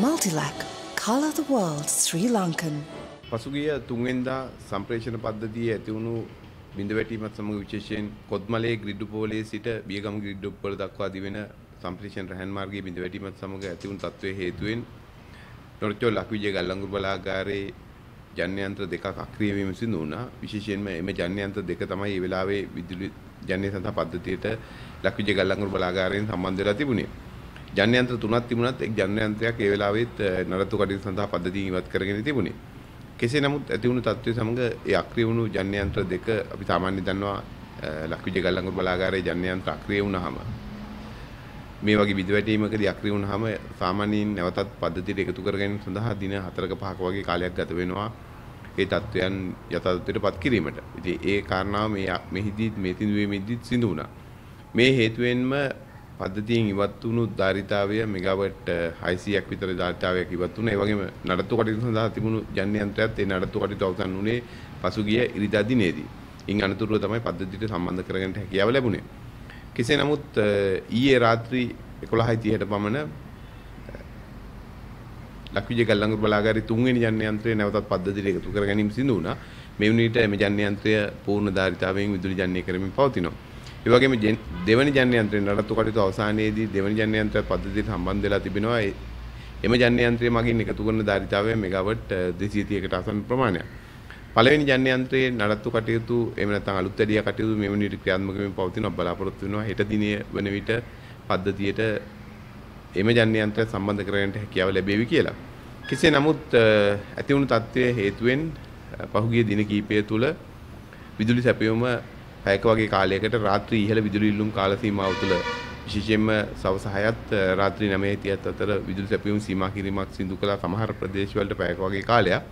Multilac, colour the world Sri Lankan. පසුගිය තුන්වෙන්දා සම්ප්‍රේෂණ පද්ධතිය ඇතිවුණු බිඳ වැටීමත් සමග විශේෂයෙන් කොත්මලේ ග්‍රිඩ් පෝලේ සිට බියගම ග්‍රිඩ් උප්පල දක්වා දිවෙන සම්ප්‍රේෂණ රහන් මාර්ගයේ බිඳ වැටීමත් සමග ඇතිවුණු තත්ත්වයේ හේතුවෙන් නොරචෝ ලක්විජය ගල්ලංගුරු බලාගාරයේ ජන්‍යයන්ත්‍ර දෙකක් අක්‍රිය වීම සිදු වුණා. විශේෂයෙන්ම එම ජන්‍යයන්ත්‍ර දෙක තමයි මේ වෙලාවේ විදුලි ජන්‍ය සඳහා පද්ධතියට ලක්විජය ගල්ලංගුරු බලාගාරයෙන් සම්බන්ධ වෙලා තිබුණේ. ජන්‍යයන්ත්‍ර තුනක් තිබුණත් එක් ජන්‍යයන්ත්‍රයක් ඒ වෙලාවෙත් නඩත්තු කටයුතු සඳහා පද්ධතිය ඉවත් කරගෙන තිබුණේ. කෙසේ නමුත් ඇති වුණු තත්ත්වය සමග ඒ අක්‍රිය වුණු ජන්‍යයන්ත්‍ර දෙක අපි සාමාන්‍යයෙන් දන්නවා ලක්විජය ගල්ලංගුරු බලාගාරයේ ජන්‍යයන්ත්‍ර අක්‍රිය වුණාම මේ වගේ විදුවැටීමකදී අක්‍රිය වුණාම සාමාන්‍යයෙන් නැවතත් පද්ධතියට එකතු කර ගැනීම සඳහා දින 4ක 5ක වගේ කාලයක් ගත වෙනවා. ඒ තත්වයන් යථාර්ථයටපත් කිරීමට. ඉතින් ඒ කාරණාව මේ මෙහිදී මේ තිඳුවීමේදී සිදු වුණා. මේ හේතුවෙන්ම පද්ධතියෙන් ඉවත් වුණු ධාරිතාවය මෙගාවට් 600ක් විතර ධාරිතාවයක් ඉවත් වුණා. ඒ වගේම නඩත්තු කටයුතු සඳහා තිබුණු ජන්‍ය යන්ත්‍රයත් ඒ නඩත්තු කටයුතු අවසන් වුණේ පසුගිය ඉරිදා දිනේදී. ඉන් අනතුරුව තමයි පද්ධතියට සම්බන්ධ කරගන්නට හැකියාව ලැබුණේ. කෙසේ නමුත් ඊයේ රාත්‍රී 11:30ට පමණ ලක්විජය ගල්ලංගුරු බලාගාරයේ තුන්වෙනි ජන්‍ය යන්ත්‍රය නැවතත් පද්ධතියට එකතු කර ගැනීම සිදු වුණා. මේ වුණීට එම ජන්‍ය යන්ත්‍රය පූර්ණ ධාරිතාවයෙන් විදුලි ජන්‍ය කරමින් පවතිනවා. ඒ වගේම දෙවනි ජන්‍ය යන්ත්‍රයෙන් නඩත්තු කටයුතු අවසානයේදී දෙවනි ජන්‍ය යන්ත්‍රයත් පද්ධතියට සම්බන්ධ වෙලා තිබෙනවා. එම ජන්‍ය යන්ත්‍රය මගින් එකතු කරන ධාරිතාවය මෙගාවට් 230කට ආසන්න ප්‍රමාණයක්. පළවෙනි ජන්‍ය යන්ත්‍රයේ නඩත්තු කටයුතු එහෙම නැත්නම් අලුත් වැඩියා කටයුතු මෙවැනි විදිහට ක්‍රියාත්මක වෙමින් පවතිනවා බලාපොරොත්තු වෙනවා හෙට දිනේ වන විට පද්ධතියට එම ජන්‍ය යන්ත්‍රය සම්බන්ධ කරගන්නට හැකියාව ලැබේවි කියලා. කෙසේ නමුත් ඇති වුණු තත්ත්වයේ හේතුවෙන් පහුගිය දින කිහිපය තුළ විදුලි සැපයුම පැයක වගේ කාලයකට රාත්‍රී ඉහළ විදුලි ඉල්ලුම් කාල සීමාව තුළ විශේෂයෙන්ම සවස 6ත් රාත්‍රී 9:30ත් අතර විදුලි සැපයුම් සීමා කිරීමක් සිදු කළ සමහර ප්‍රදේශවලට පැයක වගේ කාලයක්.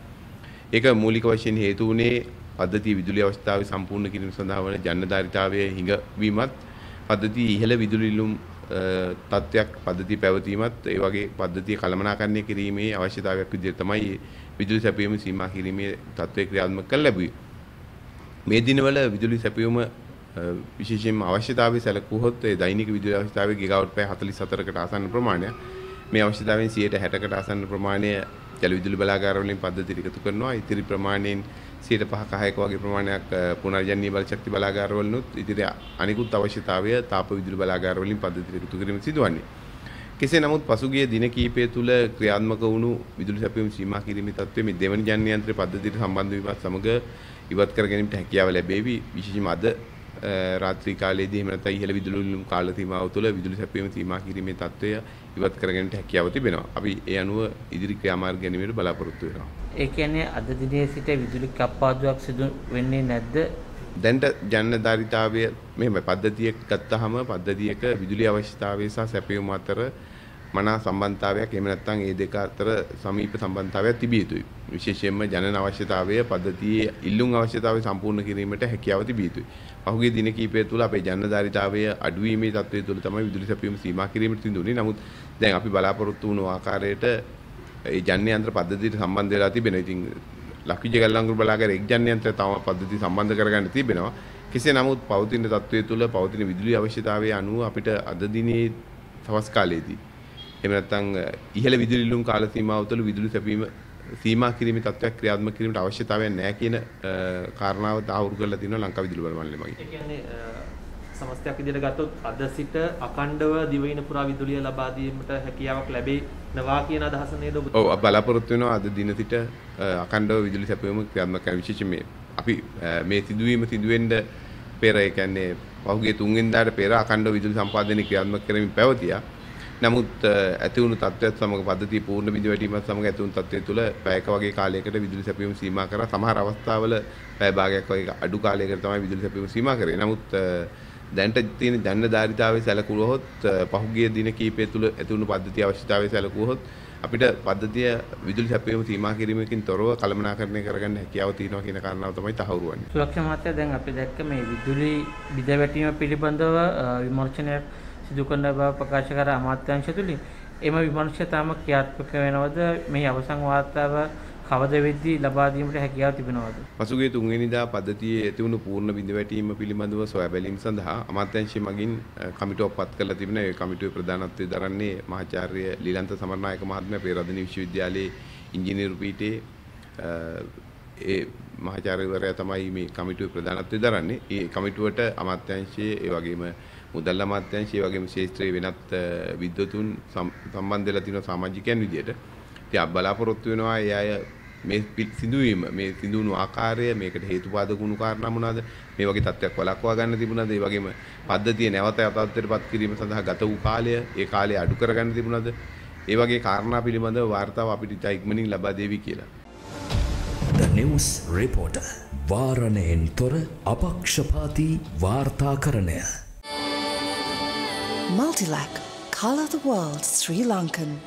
ඒක මූලික වශයෙන් හේතු වුණේ පද්ධතිය විදුලි අවස්ථාවේ සම්පූර්ණ කිරීම සඳහා වන ජනධාරිතාවයේ හිඟවීමත් පද්ධතිය ඉහළ විදුලි ඉල්ලුම් තත්ත්වයක් පද්ධතිය පැවතීමත් ඒ වගේ පද්ධතිය කළමනාකරණය කිරීමේ අවශ්‍යතාවයක් විදිහට තමයි විදුලි සැපයීම සීමා කිරීමේ තත්ත්වය ක්‍රියාත්මක කළ ලැබුවේ. මේ දිනවල විදුලි සැපයීම විශේෂයෙන්ම අවශ්‍යතාවය සැලකුවහොත් ඒ දෛනික විදුලි අවශ්‍යතාවය ගිගාවට් පැය 44කට ආසන්න ප්‍රමාණයක්. මේ අවශ්‍යතාවයෙන් 60කට ආසන්න ප්‍රමාණය ජල විදුලි බලාගාර වලින් පද්ධතියට එකතු කරනවා. ඉතිරි ප්‍රමාණයෙන් 5ක 6ක වගේ ප්‍රමාණයක් පුනර්ජනනීය බල ශක්ති බලාගාර වලිනුත් ඉතිරි අනිකුත් අවශ්‍යතාවය තාප විදුලි බලාගාර වලින් පද්ධතියට එකතු කිරීම සිදුවන්නේ. කෙසේ නමුත් පසුගිය දින කිහිපය තුළ ක්‍රියාත්මක වුණු විදුලි සැපයීම සීමා කිරීමේ තත්ත්වය මේ දෙවන ජන්‍ය යන්ත්‍ර පද්ධතියට සම්බන්ධ වීමත් සමග ඉවත් කර ගැනීමට හැකියාව ලැබේවි. විශේෂයෙන්ම අද රාත්‍රී කාලයේදී එහෙම නැත්නම් ඉහළ විදුලි වලින් කාල සීමාව තුළ විදුලි සැපයීම සීමා කිරීමේ තත්ත්වය ඉවත් කර ගැනීමට හැකියාව තිබෙනවා. අපි ඒ අනුව ඉදිරි ක්‍රියාමාර්ග ගැනීමට බලාපොරොත්තු වෙනවා. ඒ කියන්නේ අද දිනේ සිට විදුලි කප්පාදුවක් සිදු වෙන්නේ නැද්ද? දැන්ට ජනධාරිතාවය මෙහෙම පද්ධතියක් ගත්තාම පද්ධතියක විදුලි අවශ්‍යතාවය සහ සැපයීම අතර මනා සම්බන්ධතාවයක් එහෙම නැත්නම් ඒ දෙක අතර සමීප සම්බන්ධතාවයක් තිබිය යුතුයි. විශේෂයෙන්ම ජනන අවශ්‍යතාවය පද්ධතියේ ඉල්ලුම් අවශ්‍යතාවය සම්පූර්ණ කිරීමට හැකියාව තිබිය යුතුයි. පහුගිය දින කිහිපය තුළ අපේ ජනධාරිතාවය අඩුවීමේ තත්ත්වය තුළ තමයි විදුලි සැපයීම සීමා කිරීමට සිදුුනේ. නමුත් දැන් අපි බලාපොරොත්තු වුණු ආකාරයට ඒ ජන්‍ය යන්ත්‍ර පද්ධතියට සම්බන්ධ වෙලා තිබෙනවා. ඉතින් ලක්විජය ගල්ලංගුරු බලාගාර එක් ජන්‍ය යන්ත්‍රය තම පද්ධතිය සම්බන්ධ කරගන්න තිබෙනවා. කෙසේ නමුත් පවතින තත්ත්වය තුළ පවතින විදුලි අවශ්‍යතාවය අනුව අපිට අද දිනේ සවස් කාලයේදී එහෙම නැත්නම් ඉහළ විදුලි ඉල්ලුම් කාල සීමාව තුළ විදුලි සැපීම සීමා කිරීමේ තත්ත්වයක් ක්‍රියාත්මක කිරීමට අවශ්‍යතාවයක් නැහැ කියන කාරණාව තාවුරු කරලා තියෙනවා ලංකා විදුලි බල මණ්ඩලය මගින්. ඒ කියන්නේ සමස්තයක් විදිහට ගත්තොත් අද සිට අකණ්ඩව දිවයින පුරා විදුලිය ලබා දීමට හැකියාවක් ලැබෙනවා කියන අදහස නේද ඔබ? ඔව් බලාපොරොත්තු වෙනවා අද දින සිට අකණ්ඩව විදුලි සැපයීම ක්‍රියාත්මක කරන විශේෂයෙන් මේ අපි මේ සිදුවීම සිදුවෙන්න පෙර ඒ කියන්නේ පහුගිය තුන්වෙනිදාට පෙර අකණ්ඩව විදුලි සම්පාදනය ක්‍රියාත්මක කරමින් පැවතියා. නමුත් ඇති වුණු තත්ත්වයක් සමග පද්ධතිය පූර්ණ බිඳ වැටීමත් සමග ඇති වුණු තත්ත්වය තුළ පැයක වගේ කාලයකට විදුලි සැපයීම සීමා කරා සමහර අවස්ථාවල පැය භාගයක් වගේ අඩු කාලයකට තමයි විදුලි සැපයීම සීමා කරේ. නමුත් දැන්ට තියෙන ජනධාරිතාවයේ සැලකුවහොත් පහුගිය දින කිහිපය තුළ ඇති වුණු පද්ධතිය අවශ්‍යතාවය සැලකුවහොත් අපිට පද්ධතිය විදුලි සැපයීම සීමා කිරීමකින් තොරව කළමනාකරණය කරගන්න හැකියාව තියෙනවා කියන කාරණාව තමයි තහවුරු වෙන්නේ. සුරක්ෂා මහත්තයා දැන් අපි දැක්ක මේ විදුලි බිඳ වැටීම පිළිබඳව විමර්ශනයක් සිදු කරන බව ප්‍රකාශ කර අමාත්‍යාංශ තුලින් එම විමර්ශය තාම ක්‍රියාත්මක වෙනවද මේ අවසන් වාර්තාව කවද වෙද්දී ලබා දීමට හැකියාව තිබෙනවද? පසුගිය තුන්වෙනිදා පද්ධතියේ ඇතිවුණු පූර්ණ බිඳවැටීම පිළිබඳව සොයා බැලීම සඳහා අමාත්‍යාංශය මගින් කමිටුවක් පත් කරලා තිබෙන ඒ කමිටුවේ ප්‍රධානත්වය දරන්නේ මහාචාර්ය ලීලන්ත සමරනායක මහත්මයා පේරාදෙණිය විශ්වවිද්‍යාලයේ ඉංජිනේරු පීඨයේ ඒ මහාචාර්යවරයා තමයි මේ කමිටුවේ ප්‍රධානත්වය දරන්නේ. ඒ කමිටුවට අමාත්‍යාංශයේ ඒ වගේම මුදල් අමාත්‍යාංශයේ වගේම ශාස්ත්‍රයේ වෙනත් විද්වතුන් සම්බන්ධ වෙලා තියෙන සමාජිකයන් විදියට ඉතින් බලාපොරොත්තු වෙනවා ඒ අය මේ සිදුවීම මේ සිදුවුණු ආකාරය මේකට හේතුපාදක වුණු කාරණා මොනවාද මේ වගේ තත්ත්වයක් වළක්වා ගන්න තිබුණාද ඒ වගේම පද්ධතිය නැවත යථාර්ථයටපත් කිරීම සඳහා ගත වූ කාලය ඒ කාලය අඩු කරගන්න තිබුණාද ඒ වගේ කාරණා පිළිබඳව වාර්තාව අපිට ඉතා ඉක්මනින් ලබා දෙවි කියලා. The News Reporter වාරණයෙන් තොර අපක්ෂපාති වාර්තාකරණය. Multilac, colour the world Sri Lankan.